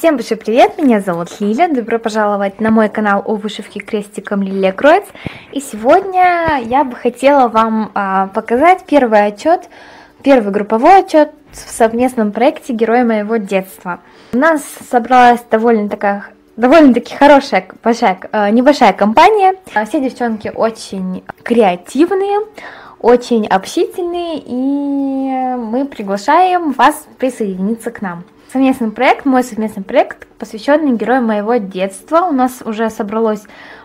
Всем большой привет, меня зовут Лиля, добро пожаловать на мой канал о вышивке крестиком Лилия Кроиц. И сегодня я бы хотела вам а, показать первый отчет, первый групповой отчет в совместном проекте «Герой моего детства». У нас собралась довольно такая довольно-таки хорошая, большая, а, небольшая компания. Все девчонки очень креативные, очень общительные, и мы приглашаем вас присоединиться к нам. Совместный проект, мой совместный проект, посвященный героям моего детства. У нас уже собралось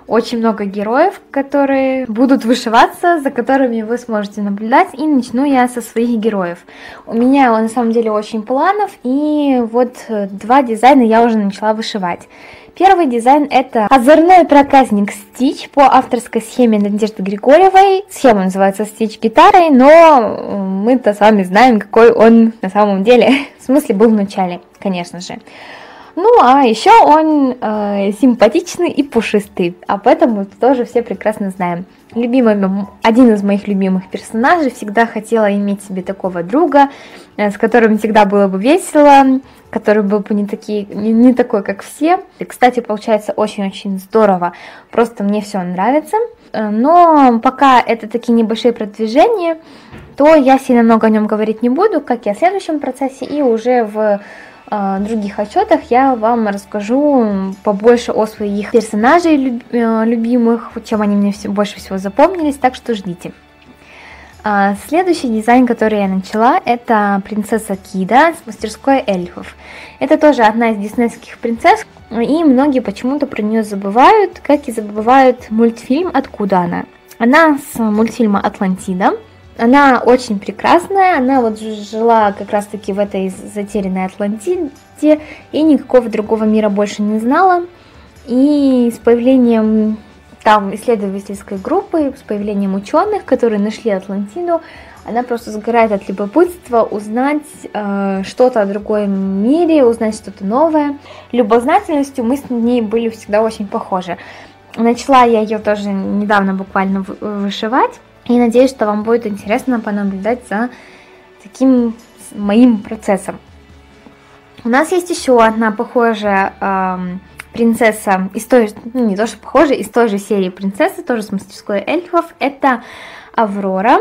очень много героев, которые будут вышиваться, за которыми вы сможете наблюдать. И начну я со своих героев. У меня на самом деле очень планов, и вот два дизайна я уже начала вышивать. Первый дизайн это озорной проказник Стич по авторской схеме Надежды Григорьевой. Схема называется Стич гитарой, но мы-то сами знаем, какой он на самом деле. В смысле был в начале, конечно же. Ну, а еще он э, симпатичный и пушистый. Об этом мы тоже все прекрасно знаем. Любимый, один из моих любимых персонажей. Всегда хотела иметь себе такого друга, э, с которым всегда было бы весело, который был бы не, такие, не, не такой, как все. И, кстати, получается очень-очень здорово. Просто мне все нравится. Э, но пока это такие небольшие продвижения, то я сильно много о нем говорить не буду, как и о следующем процессе, и уже в других отчетах я вам расскажу побольше о своих персонажей э, любимых, чем они мне больше всего запомнились, так что ждите. А, следующий дизайн, который я начала, это принцесса Кида с мастерской эльфов. Это тоже одна из диснейских принцесс, и многие почему-то про нее забывают, как и забывают мультфильм «Откуда она?». Она с мультфильма «Атлантида». Она очень прекрасная, она вот жила как раз-таки в этой затерянной Атлантиде и никакого другого мира больше не знала. И с появлением там исследовательской группы с появлением ученых, которые нашли Атлантиду, она просто сгорает от любопытства узнать э, что-то о другом мире, узнать что-то новое. Любознательностью мы с ней были всегда очень похожи. Начала я ее тоже недавно буквально вышивать, и надеюсь, что вам будет интересно понаблюдать за таким моим процессом. У нас есть еще одна похожая э, принцесса из той, ну не то что похожая, из той же серии принцессы, тоже с мастерской эльфов, это Аврора,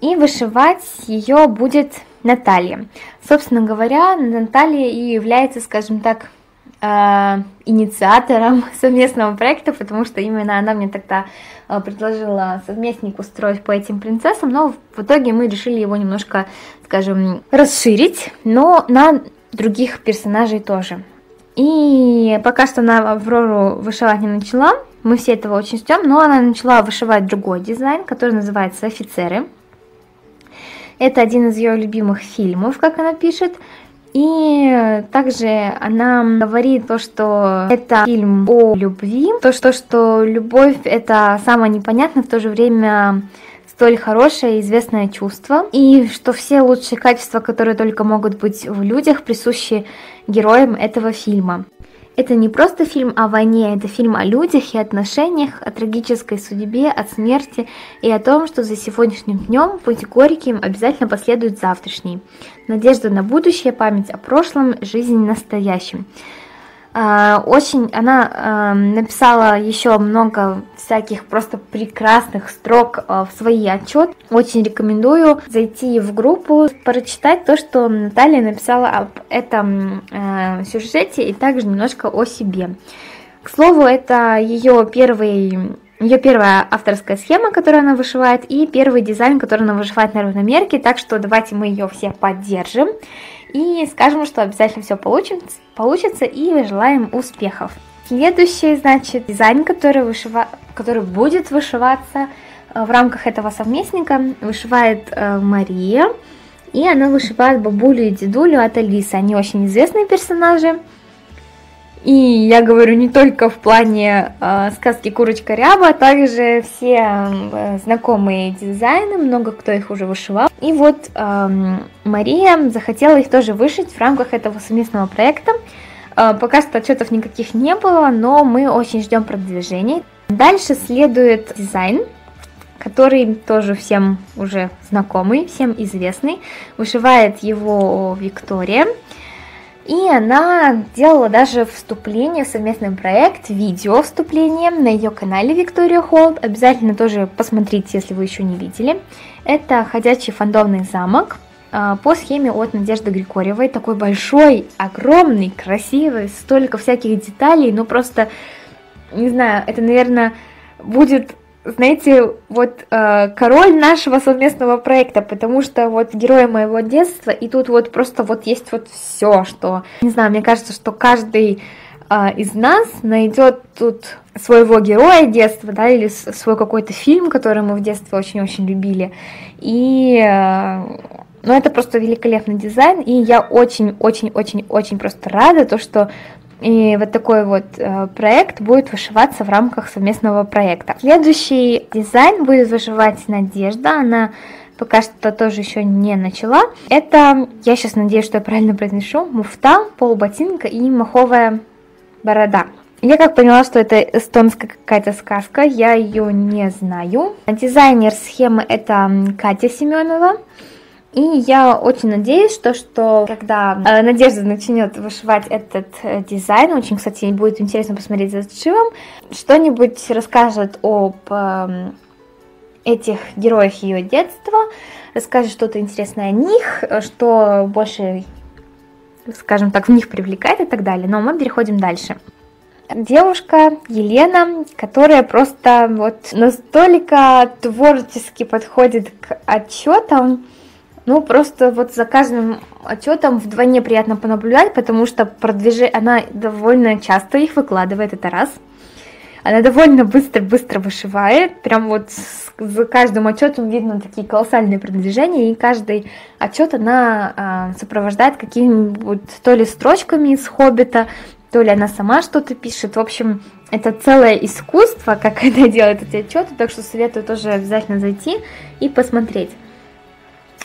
и вышивать ее будет Наталья. Собственно говоря, Наталья и является, скажем так, э, инициатором совместного проекта, потому что именно она мне тогда э, предложила совместник устроить по этим принцессам, но в итоге мы решили его немножко, скажем, расширить, но на других персонажей тоже. И пока что она Аврору вышивать не начала, мы все этого очень ждем, но она начала вышивать другой дизайн, который называется «Офицеры». Это один из ее любимых фильмов, как она пишет. И также она говорит то, что это фильм о любви, то, что, что любовь это самое непонятное, в то же время столь хорошее и известное чувство, и что все лучшие качества, которые только могут быть в людях, присущи героям этого фильма. Это не просто фильм о войне, это фильм о людях и отношениях, о трагической судьбе, о смерти и о том, что за сегодняшним днем путь горьким обязательно последует завтрашний. Надежда на будущее, память о прошлом, жизнь настоящем. А, очень она написала еще много всяких просто прекрасных строк а, в свои отчет. Очень рекомендую зайти в группу, прочитать то, что Наталья написала об этом а, сюжете и также немножко о себе. К слову, это ее первый ее первая авторская схема, которую она вышивает, и первый дизайн, который она вышивает на равномерке, так что давайте мы ее все поддержим и скажем, что обязательно все получится, получится и желаем успехов. Следующий, значит, дизайн, который, вышива... который будет вышиваться э, в рамках этого совместника, вышивает э, Мария, и она вышивает бабулю и дедулю от Алисы. Они очень известные персонажи. И я говорю не только в плане э, сказки Курочка Ряба, а также все э, знакомые дизайны, много кто их уже вышивал. И вот э, Мария захотела их тоже вышить в рамках этого совместного проекта. Э, пока что отчетов никаких не было, но мы очень ждем продвижений. Дальше следует дизайн, который тоже всем уже знакомый, всем известный. Вышивает его Виктория. И она делала даже вступление в совместный проект, видео вступление на ее канале Виктория Холд. Обязательно тоже посмотрите, если вы еще не видели. Это «Ходячий фандомный замок» а, по схеме от Надежды Григорьевой. Такой большой, огромный, красивый, столько всяких деталей, ну просто, не знаю, это, наверное, будет знаете, вот э, король нашего совместного проекта, потому что вот герои моего детства, и тут вот просто вот есть вот все, что, не знаю, мне кажется, что каждый э, из нас найдет тут своего героя детства, да, или свой какой-то фильм, который мы в детстве очень-очень любили, и э, ну, это просто великолепный дизайн, и я очень-очень-очень-очень просто рада, то, что и вот такой вот э, проект будет вышиваться в рамках совместного проекта. Следующий дизайн будет вышивать Надежда. Она пока что тоже еще не начала. Это, я сейчас надеюсь, что я правильно произношу, муфта, полботинка и маховая борода. Я как поняла, что это эстонская какая-то сказка, я ее не знаю. Дизайнер схемы это Катя Семенова. И я очень надеюсь, что, что когда э, Надежда начнет вышивать этот э, дизайн, очень, кстати, будет интересно посмотреть за отшивом, что-нибудь расскажет об э, этих героях ее детства, расскажет что-то интересное о них, что больше, скажем так, в них привлекает и так далее. Но мы переходим дальше девушка Елена, которая просто вот настолько творчески подходит к отчетам, ну, просто вот за каждым отчетом вдвойне приятно понаблюдать, потому что продвижение, она довольно часто их выкладывает, это раз. Она довольно быстро-быстро вышивает, прям вот за каждым отчетом видно такие колоссальные продвижения, и каждый отчет она а, сопровождает какими-нибудь то ли строчками из Хоббита, то ли она сама что-то пишет. В общем, это целое искусство, как она делает эти отчеты, так что советую тоже обязательно зайти и посмотреть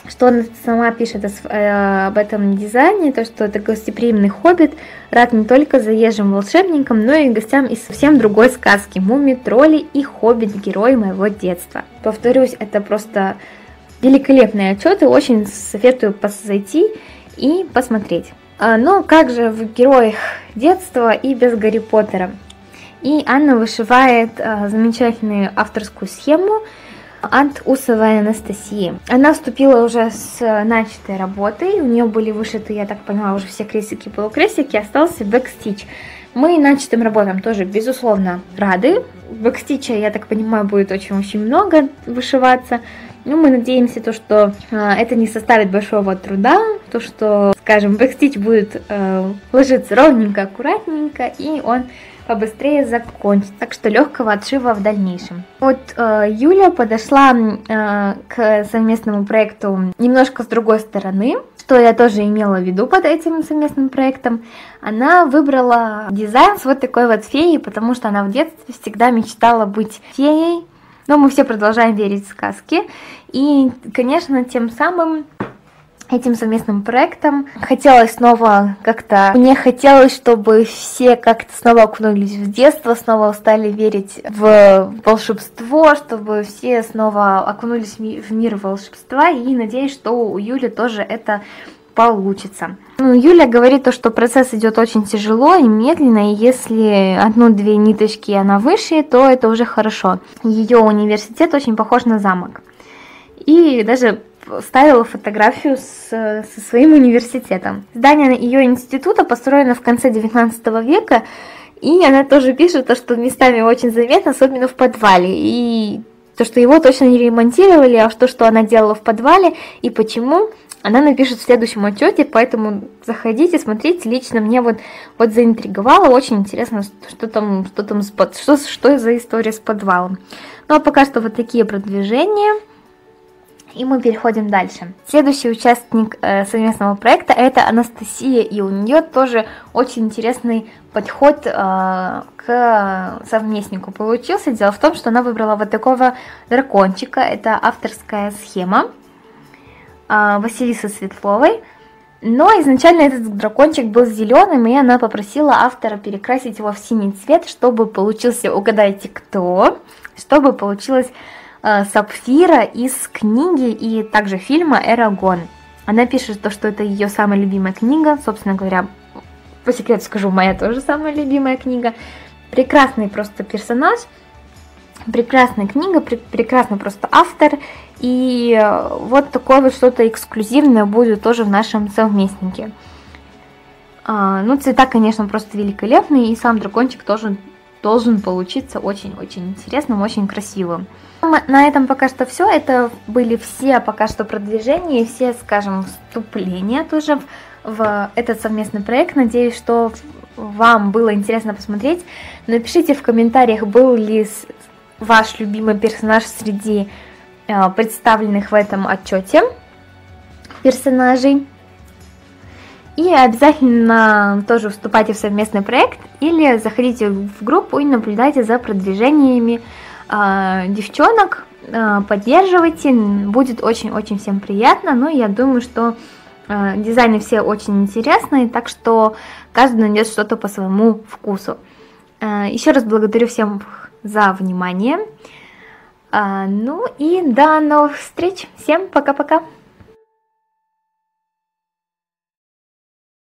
что она сама пишет э, об этом дизайне, то, что это гостеприимный хоббит, рад не только заезжим волшебникам, но и гостям из совсем другой сказки «Муми, тролли и хоббит, герой моего детства». Повторюсь, это просто великолепные отчеты, очень советую зайти и посмотреть. А, но как же в героях детства и без Гарри Поттера? И Анна вышивает а, замечательную авторскую схему – от Усовой Анастасии. Она вступила уже с начатой работой, у нее были вышиты, я так поняла, уже все крестики и полукрестики, остался бэкстич. Мы начатым работам тоже, безусловно, рады. Бэкстича, я так понимаю, будет очень-очень много вышиваться. Ну, мы надеемся, то, что э, это не составит большого труда, то, что, скажем, бэкстич будет э, ложиться ровненько, аккуратненько, и он побыстрее закончить. Так что легкого отшива в дальнейшем. Вот э, Юля подошла э, к совместному проекту немножко с другой стороны. Что я тоже имела в виду под этим совместным проектом? Она выбрала дизайн с вот такой вот феей, потому что она в детстве всегда мечтала быть феей. Но мы все продолжаем верить в сказки. И, конечно, тем самым этим совместным проектом. Хотелось снова как-то... Мне хотелось, чтобы все как-то снова окунулись в детство, снова стали верить в волшебство, чтобы все снова окунулись в мир волшебства. И надеюсь, что у Юли тоже это получится. Ну, Юля говорит то, что процесс идет очень тяжело и медленно, и если одну-две ниточки она выше, то это уже хорошо. Ее университет очень похож на замок. И даже ставила фотографию с, со своим университетом. Здание ее института построено в конце 19 века, и она тоже пишет, то, что местами очень заметно, особенно в подвале. И то, что его точно не ремонтировали, а то, что она делала в подвале и почему, она напишет в следующем отчете, поэтому заходите, смотрите. Лично мне вот, вот заинтриговало, очень интересно, что там, что там, что, что за история с подвалом. Ну а пока что вот такие продвижения. И мы переходим дальше. Следующий участник э, совместного проекта это Анастасия, и у нее тоже очень интересный подход э, к совместнику получился. Дело в том, что она выбрала вот такого дракончика, это авторская схема э, Василисы Светловой. Но изначально этот дракончик был зеленым, и она попросила автора перекрасить его в синий цвет, чтобы получился, угадайте кто, чтобы получилось Сапфира из книги и также фильма «Эрагон». Она пишет то, что это ее самая любимая книга, собственно говоря, по секрету скажу, моя тоже самая любимая книга. Прекрасный просто персонаж, прекрасная книга, пр прекрасный просто автор. И э, вот такое вот что-то эксклюзивное будет тоже в нашем совместнике. А, ну, цвета, конечно, просто великолепные, и сам дракончик тоже должен получиться очень-очень интересным, очень красивым. На этом пока что все. Это были все пока что продвижения, все, скажем, вступления тоже в этот совместный проект. Надеюсь, что вам было интересно посмотреть. Напишите в комментариях, был ли ваш любимый персонаж среди э, представленных в этом отчете персонажей. И обязательно тоже вступайте в совместный проект или заходите в группу и наблюдайте за продвижениями э, девчонок, э, поддерживайте, будет очень-очень всем приятно, но я думаю, что э, дизайны все очень интересные, так что каждый найдет что-то по своему вкусу. Э, еще раз благодарю всем за внимание. Э, ну и до новых встреч, всем пока-пока!